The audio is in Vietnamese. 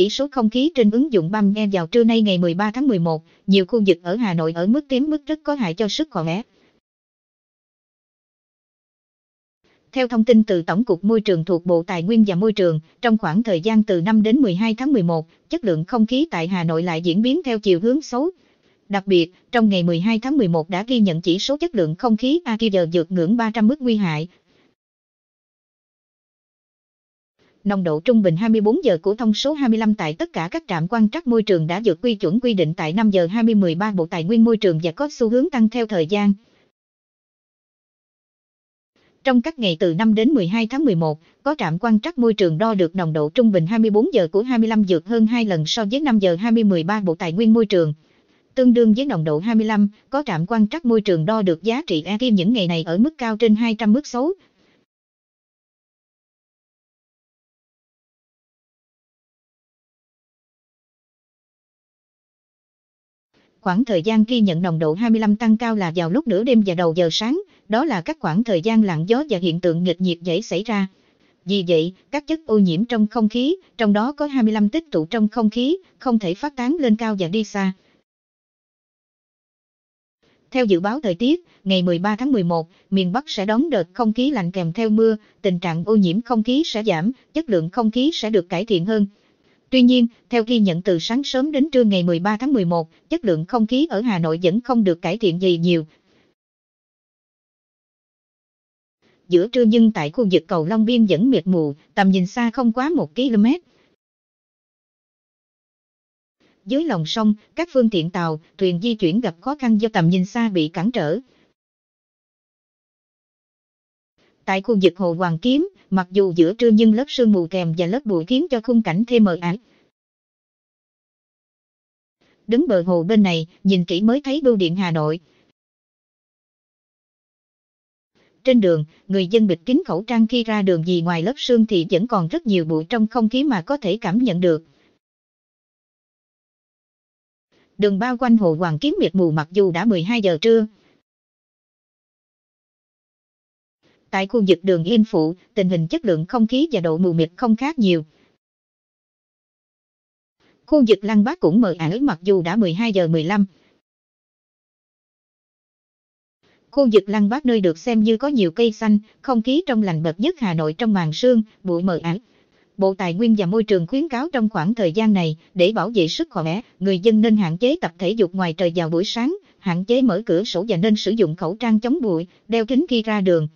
chỉ số không khí trên ứng dụng BAM nghe vào trưa nay ngày 13 tháng 11, nhiều khu vực ở Hà Nội ở mức tím mức rất có hại cho sức khỏe. Theo thông tin từ Tổng cục Môi trường thuộc Bộ Tài nguyên và Môi trường, trong khoảng thời gian từ 5 đến 12 tháng 11, chất lượng không khí tại Hà Nội lại diễn biến theo chiều hướng xấu. Đặc biệt, trong ngày 12 tháng 11 đã ghi nhận chỉ số chất lượng không khí AQI vượt ngưỡng 300 mức nguy hại. Nồng độ trung bình 24 giờ của thông số 25 tại tất cả các trạm quan trắc môi trường đã vượt quy chuẩn quy định tại 5 giờ 2013 Bộ Tài nguyên Môi trường và có xu hướng tăng theo thời gian. Trong các ngày từ 5 đến 12 tháng 11, có trạm quan trắc môi trường đo được nồng độ trung bình 24 giờ của 25 vượt hơn 2 lần so với 5 giờ 2013 Bộ Tài nguyên Môi trường. Tương đương với nồng độ 25, có trạm quan trắc môi trường đo được giá trị E kim những ngày này ở mức cao trên 200 mức xấu. Khoảng thời gian ghi nhận nồng độ 25 tăng cao là vào lúc nửa đêm và đầu giờ sáng, đó là các khoảng thời gian lặng gió và hiện tượng nghịch nhiệt dễ xảy ra. Vì vậy, các chất ô nhiễm trong không khí, trong đó có 25 tích tụ trong không khí, không thể phát tán lên cao và đi xa. Theo dự báo thời tiết, ngày 13 tháng 11, miền Bắc sẽ đón đợt không khí lạnh kèm theo mưa, tình trạng ô nhiễm không khí sẽ giảm, chất lượng không khí sẽ được cải thiện hơn. Tuy nhiên, theo ghi nhận từ sáng sớm đến trưa ngày 13 tháng 11, chất lượng không khí ở Hà Nội vẫn không được cải thiện gì nhiều. Giữa trưa nhưng tại khu vực cầu Long Biên vẫn miệt mù, tầm nhìn xa không quá 1 km. Dưới lòng sông, các phương tiện tàu, thuyền di chuyển gặp khó khăn do tầm nhìn xa bị cản trở. Tại khu vực Hồ Hoàng Kiếm, mặc dù giữa trưa nhưng lớp sương mù kèm và lớp bụi khiến cho khung cảnh thêm mờ ảo. Đứng bờ hồ bên này, nhìn kỹ mới thấy bưu điện Hà Nội. Trên đường, người dân bịt kín khẩu trang khi ra đường vì ngoài lớp sương thì vẫn còn rất nhiều bụi trong không khí mà có thể cảm nhận được. Đường bao quanh hồ Hoàng Kiếm miệt mù mặc dù đã 12 giờ trưa, Tại khu vực đường Yên Phụ, tình hình chất lượng không khí và độ mù mịt không khác nhiều. Khu vực Lăng Bác cũng mờ ảo mặc dù đã 12 giờ 15. Khu vực Lăng Bác nơi được xem như có nhiều cây xanh, không khí trong lành bậc nhất Hà Nội trong màn sương, bụi mờ ảo. Bộ Tài nguyên và Môi trường khuyến cáo trong khoảng thời gian này, để bảo vệ sức khỏe, người dân nên hạn chế tập thể dục ngoài trời vào buổi sáng, hạn chế mở cửa sổ và nên sử dụng khẩu trang chống bụi, đeo kính khi ra đường.